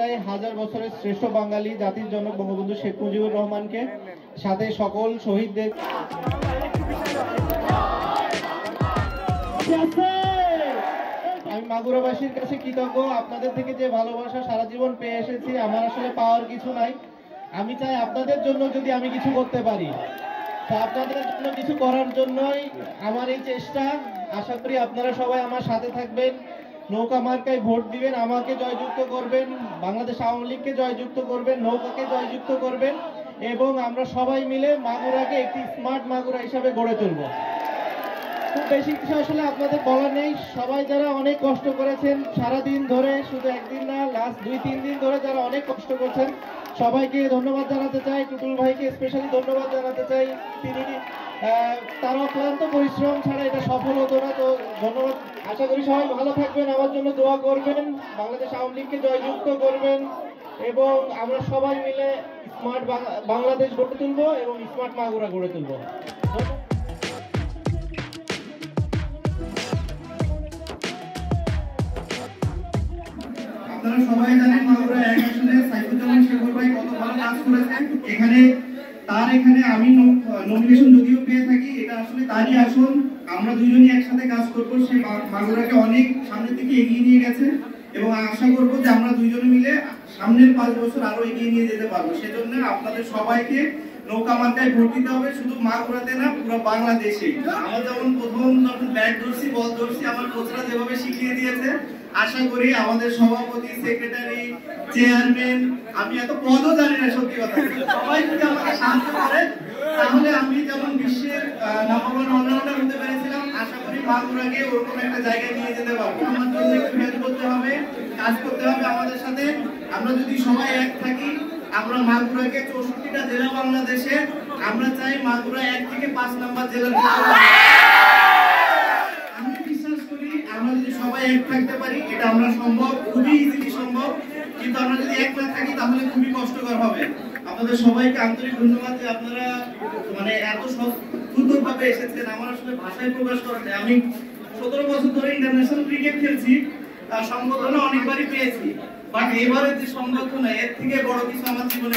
চাই হাজার বছরের শ্রেষ্ঠ বাঙালি জাতির জনক বঙ্গবন্ধু শেখ মুজিবুর রহমানকে সাথে সকল শহীদদের মাগুরাবাসীর কাছে কৃতজ্ঞ। আপনাদের থেকে যে ভালোবাসা সারা জীবন পেয়ে এসেছি, আমার আসলে পাওয়ার কিছু নাই। আমি চাই আপনাদের জন্য যদি আমি কিছু করতে পারি। তো আপনাদের জন্য কিছু করার জন্যই আমার এই চেষ্টা। আশা করি আপনারা সবাই আমার সাথে থাকবেন। নৌকা মার্কায় ভোট দিবেন, আমাকে জয়যুক্ত করবেন, বাংলাদেশ আওয়ামী লীগকে জয়যুক্ত করবেন, নৌকাকে জয়যুক্ত করবেন, এবং আমরা সবাই মিলে মাগুরাকে একটি স্মার্ট মাগুরা হিসাবে গড়ে তুলব। খুব বেশি কিছু আসলে আপনাদের বলা নেই। সবাই যারা অনেক কষ্ট করেছেন সারা দিন ধরে, শুধু একদিন না লাস্ট দুই, তিন দিন ধরে যারা অনেক কষ্ট করছেন, সবাইকে ধন্যবাদ জানাতে চাই। টুটুল ভাইকে স্পেশালি ধন্যবাদ জানাতে চাই। তিনি তার অক্লান্ত পরিশ্রম ছাড়া এটা সফল হতো না। তো ধন্যবাদ। আশা করি সবাই ভালো থাকবেন, আমার জন্য দোয়া করবেন। বাংলাদেশ আওয়ামী লীগকে জয়যুক্ত করবেন এবং আমরা সবাই মিলে স্মার্ট বাংলাদেশ গড়ে তুলবো এবং স্মার্ট মাগুরা গড়ে তুলবো। আপনারা সবাই জানেন মাগুরা এক আসনে সাইফুজ্জামান শেখর ভাই কত ভালো কাজ করেছেন। এখানে তার এখানে আমি নমিনেশন যদিও পেয়ে থাকি, এটা আসলে তারই আসন। আমরা দুজনই একসাথে কাজ করব, সে মাগুরাকে অনেক সামনের দিকে এগিয়ে নিয়ে গেছে এবং আশা করব যে আমরা দুইজনে মিলে সামনের পাঁচ বছর আরও এগিয়ে নিয়ে যেতে পারব। সেজন্য আপনাদের সবাইকে নৌকা ভোট দিতে হবে, শুধু না, পুরো বাংলাদেশে। আমরা যেমন প্রথম যখন ব্যাট ধরছি বল ধরছি, আমার কোচরা যেভাবে শিখিয়ে দিয়েছে, আশা করি আমাদের সভাপতি সেক্রেটারি চেয়ারম্যান আমি এত পদও জানি না সত্যি কথা। সবাই যদি আমাকে সাহায্য করে, তাহলে আমি যেমন বিশ্বের নাম্বার অলরাউন্ডার হতে পেরেছিলাম, আশা করি মাগুরাকে ওরকম একটা জায়গায় নিয়ে যেতে পারব। আমার জন্য একটু হেল্প করতে হবে, কাজ করতে হবে আমাদের সাথে। আমরা যদি সবাই এক থাকি আমরা মাগুরাকে চৌষট্টিটা জেলা বাংলাদেশে, আমরা চাই মাগুরা এক থেকে পাঁচ নাম্বার ভিতরে আমি খুবই কষ্টকর হবে। সবাইকে ধন্যবাদ মানে এত ভাষায় প্রকাশ আমি সতেরো বছর ধরে ইন্টারন্যাশনাল ক্রিকেট খেলছি। সংবর্ধনা অনেকবারই পেয়েছি। বাট এবারে যে সংবর্ধনা এর থেকে বড় কিছু আমার জীবনে